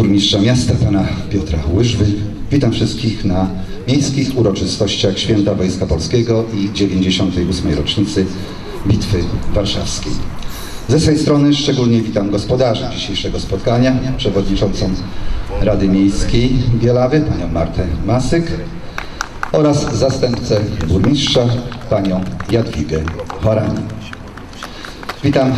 Burmistrza miasta, pana Piotra Łyżwy, witam wszystkich na miejskich uroczystościach Święta Wojska Polskiego i 98. rocznicy Bitwy Warszawskiej. Ze swej strony szczególnie witam gospodarzy dzisiejszego spotkania, przewodniczącą Rady Miejskiej Bielawy, panią Martę Masyk oraz zastępcę burmistrza, panią Jadwigę Horani. Witam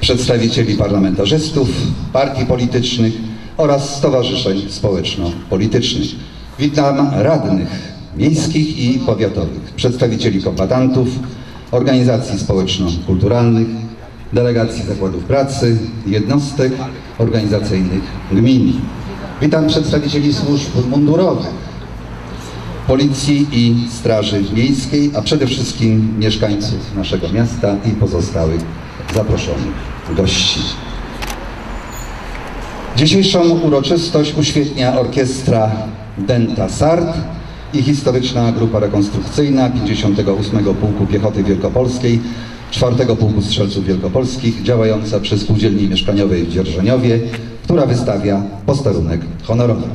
przedstawicieli parlamentarzystów, partii politycznych oraz stowarzyszeń społeczno-politycznych. Witam radnych miejskich i powiatowych, przedstawicieli kombatantów, organizacji społeczno-kulturalnych, delegacji zakładów pracy, jednostek organizacyjnych gmin. Witam przedstawicieli służb mundurowych, Policji i Straży Miejskiej, a przede wszystkim mieszkańców naszego miasta i pozostałych zaproszonych gości. Dzisiejszą uroczystość uświetnia orkiestra Denta Sart i historyczna grupa rekonstrukcyjna 58 Pułku Piechoty Wielkopolskiej 4 Pułku Strzelców Wielkopolskich działająca przy Spółdzielni Mieszkaniowej w Dzierżoniowie, która wystawia posterunek honorowy.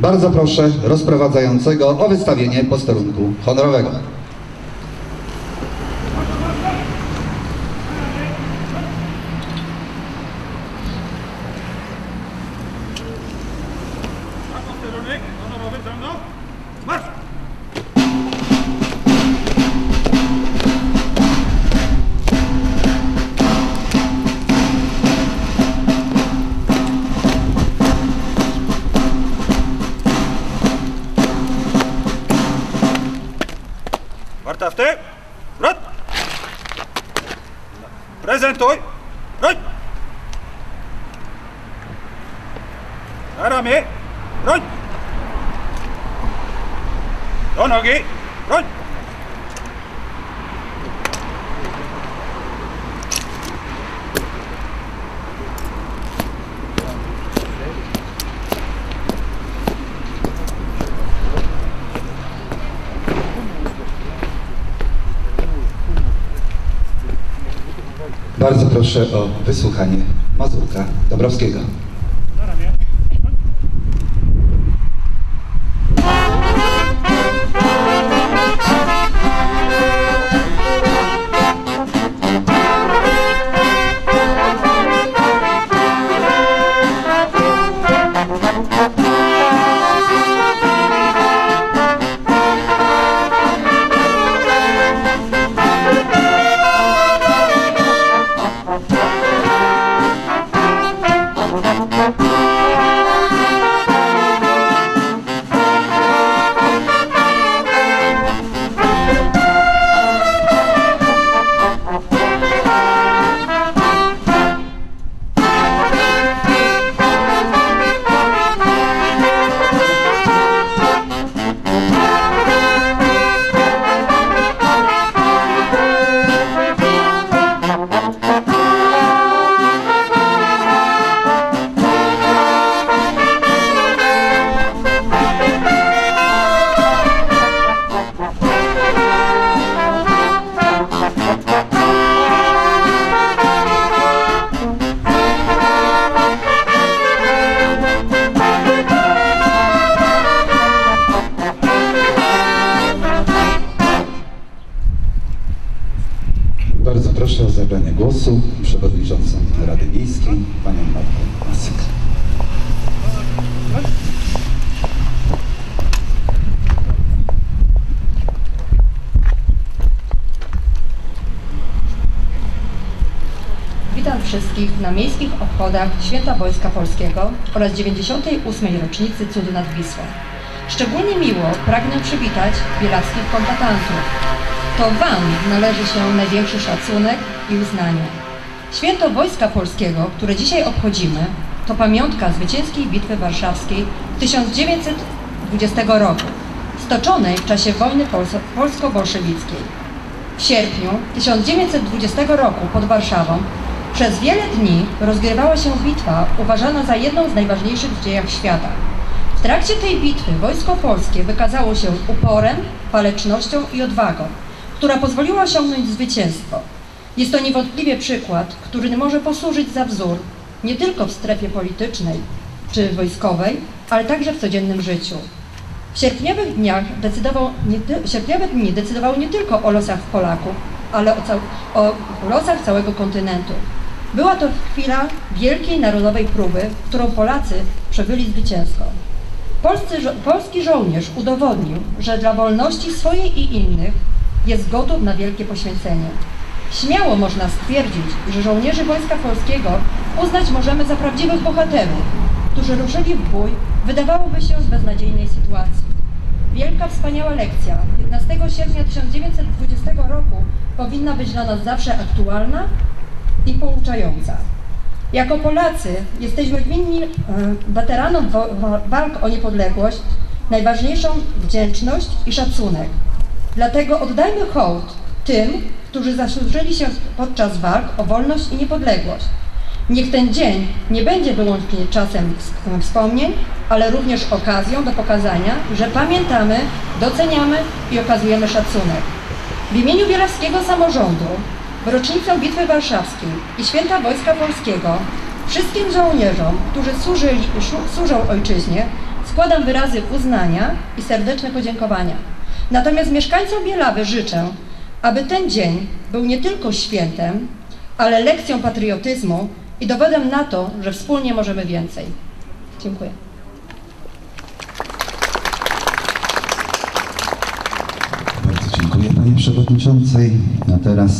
Bardzo proszę rozprowadzającego o wystawienie posterunku honorowego. Bardzo proszę o wysłuchanie Mazurka Dąbrowskiego. Proszę o zabranie głosu przewodniczącą Rady Miejskiej, panią Martę Masyk. Witam wszystkich na miejskich obchodach Święta Wojska Polskiego oraz 98. rocznicy Cudu nad Wisłą. Szczególnie miło pragnę przywitać bielawskich kombatantów. To Wam należy się największy szacunek i uznanie. Święto Wojska Polskiego, które dzisiaj obchodzimy, to pamiątka zwycięskiej Bitwy Warszawskiej 1920 roku, stoczonej w czasie wojny polsko-bolszewickiej. W sierpniu 1920 roku pod Warszawą przez wiele dni rozgrywała się bitwa uważana za jedną z najważniejszych w dziejach świata. W trakcie tej bitwy wojsko polskie wykazało się uporem, walecznością i odwagą, która pozwoliła osiągnąć zwycięstwo. Jest to niewątpliwie przykład, który może posłużyć za wzór nie tylko w strefie politycznej czy wojskowej, ale także w codziennym życiu. W sierpniowych dniach decydował, nie, sierpniowe dni decydowały nie tylko o losach Polaków, ale o, cał, o losach całego kontynentu. Była to chwila wielkiej narodowej próby, którą Polacy przebyli zwycięsko. Polscy, żo- polski żołnierz udowodnił, że dla wolności swojej i innych jest gotów na wielkie poświęcenie. Śmiało można stwierdzić, że żołnierzy Wojska Polskiego uznać możemy za prawdziwych bohaterów, którzy ruszyli w bój, wydawałoby się, z beznadziejnej sytuacji. Wielka, wspaniała lekcja 15 sierpnia 1920 roku powinna być dla nas zawsze aktualna i pouczająca. Jako Polacy jesteśmy winni e, weteranom walk o niepodległość najważniejszą wdzięczność i szacunek. Dlatego oddajmy hołd tym, którzy zasłużyli się podczas walk o wolność i niepodległość. Niech ten dzień nie będzie wyłącznie czasem ws- wspomnień, ale również okazją do pokazania, że pamiętamy, doceniamy i okazujemy szacunek. W imieniu Bielawskiego Samorządu w rocznicę Bitwy Warszawskiej i Święta Wojska Polskiego wszystkim żołnierzom, którzy służyli, służą ojczyźnie, składam wyrazy uznania i serdeczne podziękowania. Natomiast mieszkańcom Bielawy życzę, aby ten dzień był nie tylko świętem, ale lekcją patriotyzmu i dowodem na to, że wspólnie możemy więcej. Dziękuję. Bardzo dziękuję Pani Przewodniczącej. A teraz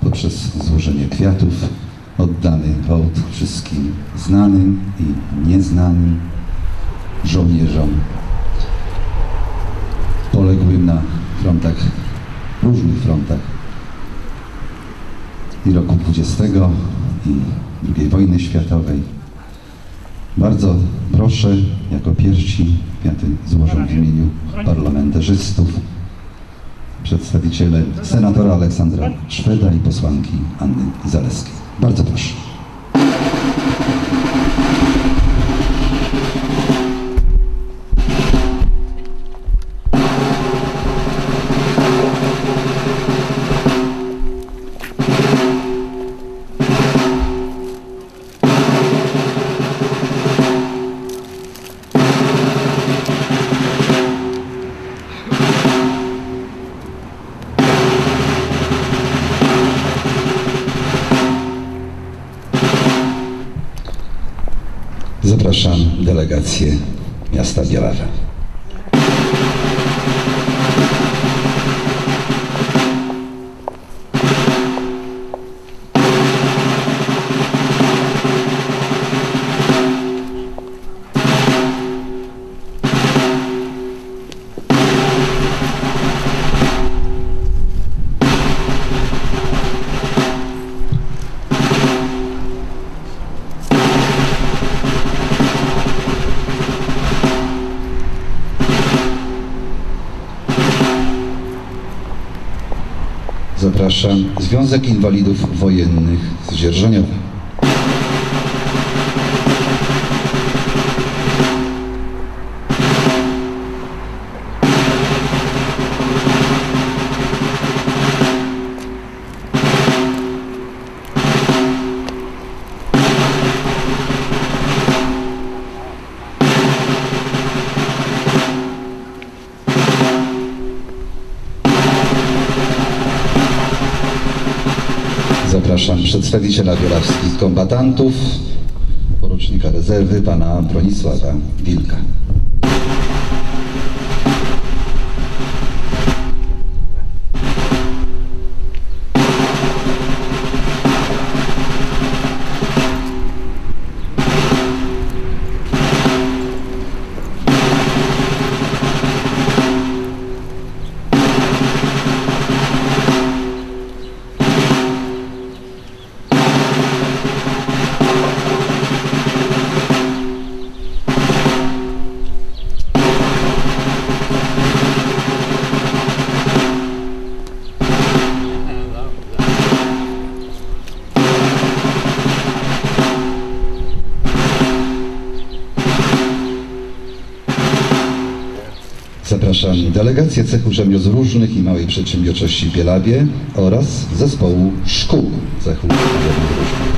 poprzez złożenie kwiatów oddamy hołd wszystkim znanym i nieznanym żołnierzom poległym na frontach, różnych frontach i roku 20 i II wojny światowej. Bardzo proszę, jako pierwsi kwiaty złożą w imieniu parlamentarzystów przedstawiciele senatora Aleksandra Szweda i posłanki Anny Zaleskiej. Bardzo proszę. Miasta Bielawa. Związek Inwalidów Wojennych z Dzierżoniowa. Zapraszam przedstawiciela bielawskich kombatantów, porucznika rezerwy, pana Bronisława Wilka. Zapraszam delegację cechu rzemiosł różnych i małej przedsiębiorczości w Bielawie oraz zespołu szkół cechu rzemiosł różnych.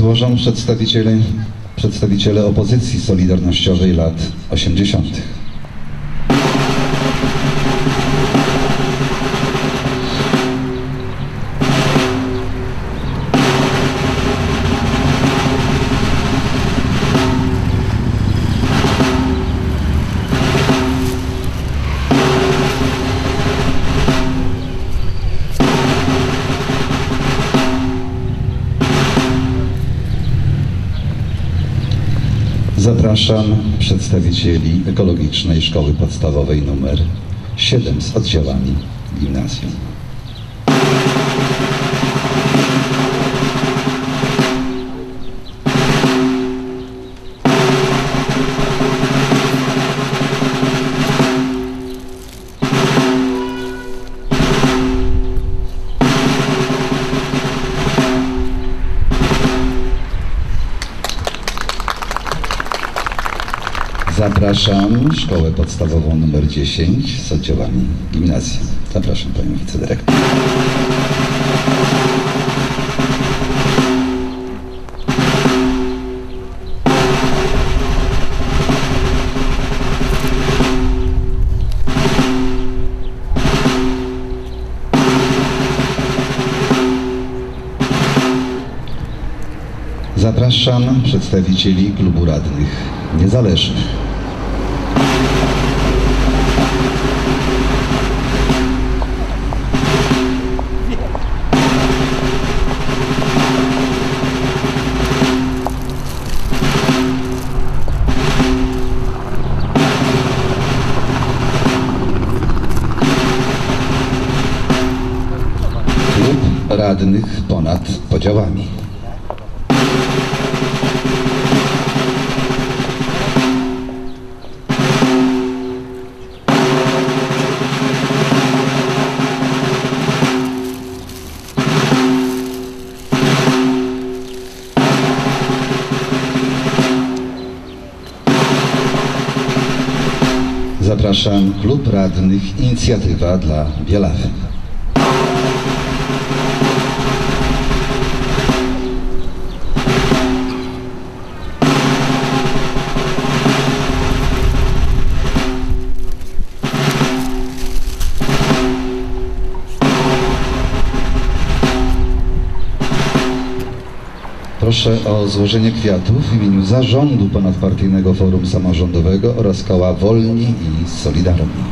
Złożą przedstawiciele, przedstawiciele opozycji solidarnościowej lat 80. Zapraszam przedstawicieli Ekologicznej Szkoły Podstawowej nr 7 z oddziałami gimnazjum. Zapraszam Szkołę Podstawową nr 10 z oddziałami gimnazjum. Zapraszam Panią Wicedyrektor. Zapraszam przedstawicieli klubu radnych niezależnych. Radnych ponad podziałami. Zapraszam klub radnych Inicjatywa dla Bielawy. Proszę o złożenie kwiatów w imieniu Zarządu Ponadpartyjnego Forum Samorządowego oraz koła Wolni i Solidarni.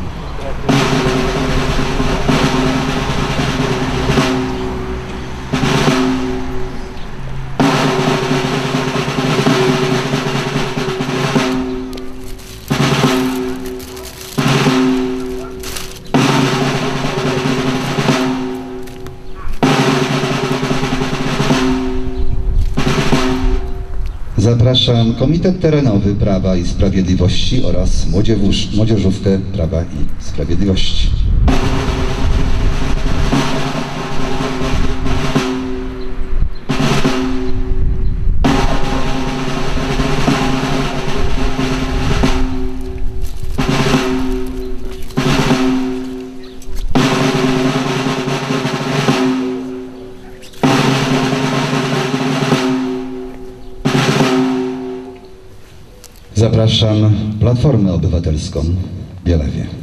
Zapraszam Komitet Terenowy Prawa i Sprawiedliwości oraz Młodzieżówkę, Młodzieżówkę Prawa i Sprawiedliwości. Zapraszam Platformę Obywatelską w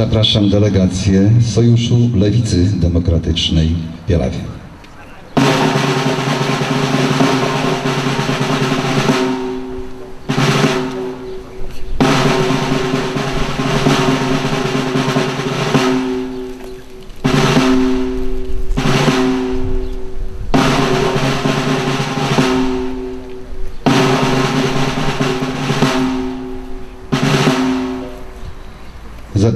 Zapraszam delegację Sojuszu Lewicy Demokratycznej w Bielawie.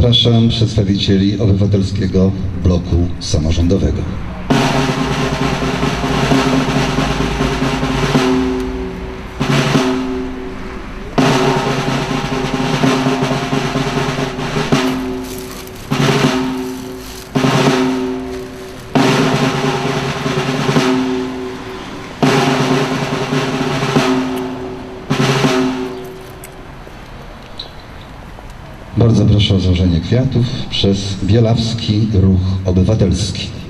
Zapraszam przedstawicieli Obywatelskiego Bloku Samorządowego. Bardzo proszę o złożenie kwiatów przez Bielawski Ruch Obywatelski.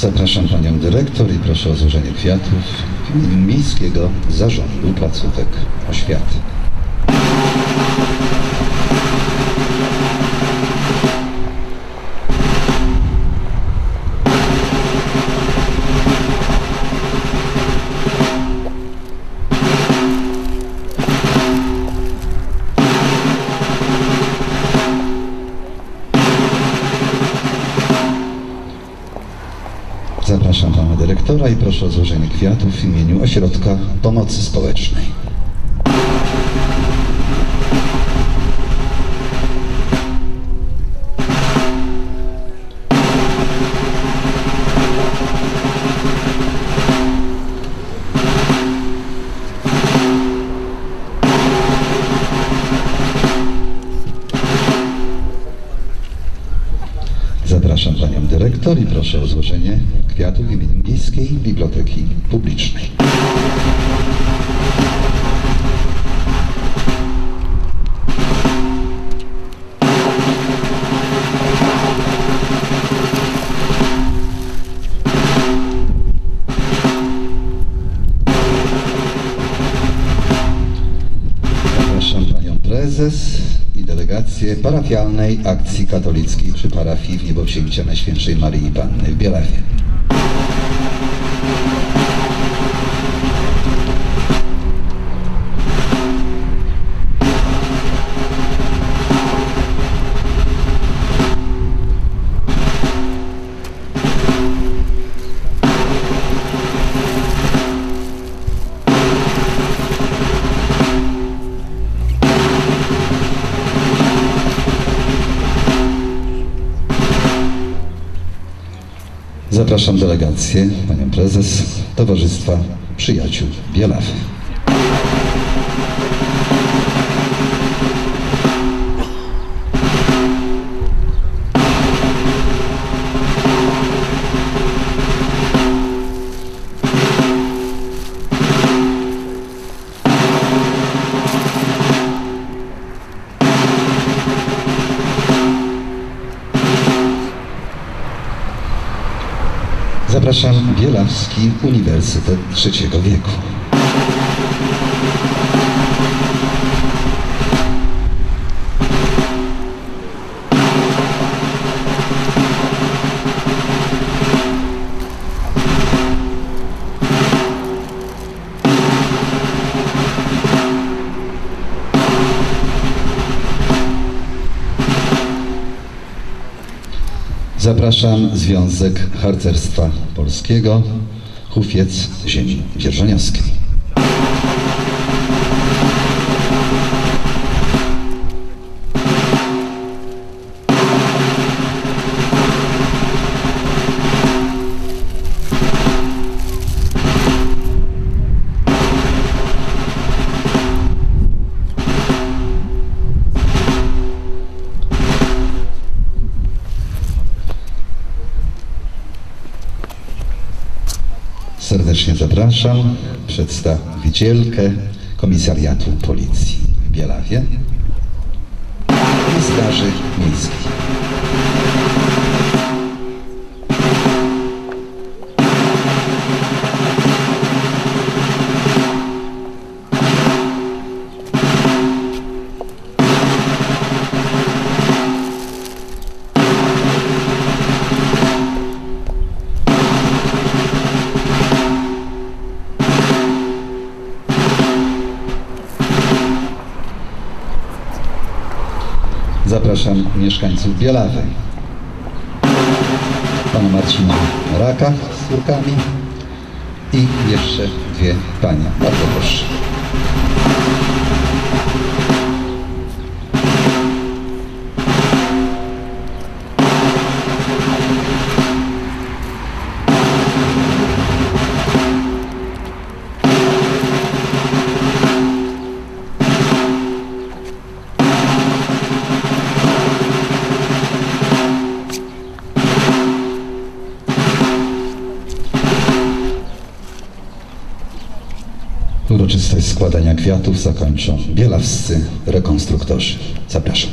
Zapraszam panią dyrektor i proszę o złożenie kwiatów w imieniu Miejskiego Zarządu Placówek Oświaty. Dyrektora i proszę o złożenie kwiatów w imieniu Ośrodka Pomocy Społecznej. Zapraszam panią dyrektor i proszę o złożenie kwiatów w imieniu Miejskiej Biblioteki Publicznej. Prezes i delegację parafialnej akcji katolickiej przy parafii w Niebowsięcia Najświętszej Maryi Panny w Bielawie. Zapraszam delegację, panią prezes Towarzystwa Przyjaciół Bielawy. Zapraszam Bielawski Uniwersytet Trzeciego Wieku. Zapraszam Związek Harcerstwa Polskiego, Hufiec Ziemi Dzierżoniowskiej. Zapraszam przedstawicielkę Komisariatu Policji w Bielawie i Straży Miejskiej. Zapraszam mieszkańców Bielawy. Pana Marcina Raka z córkami i jeszcze dwie panie. Bardzo proszę. Kwiatów zakończą bielawscy rekonstruktorzy. Zapraszam.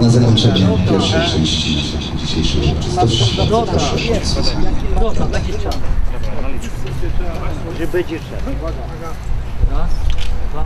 Na zakończenie pierwszej części naszej dzisiejszej uroczystości proszę. Że będzie szedł. Raz, dwa,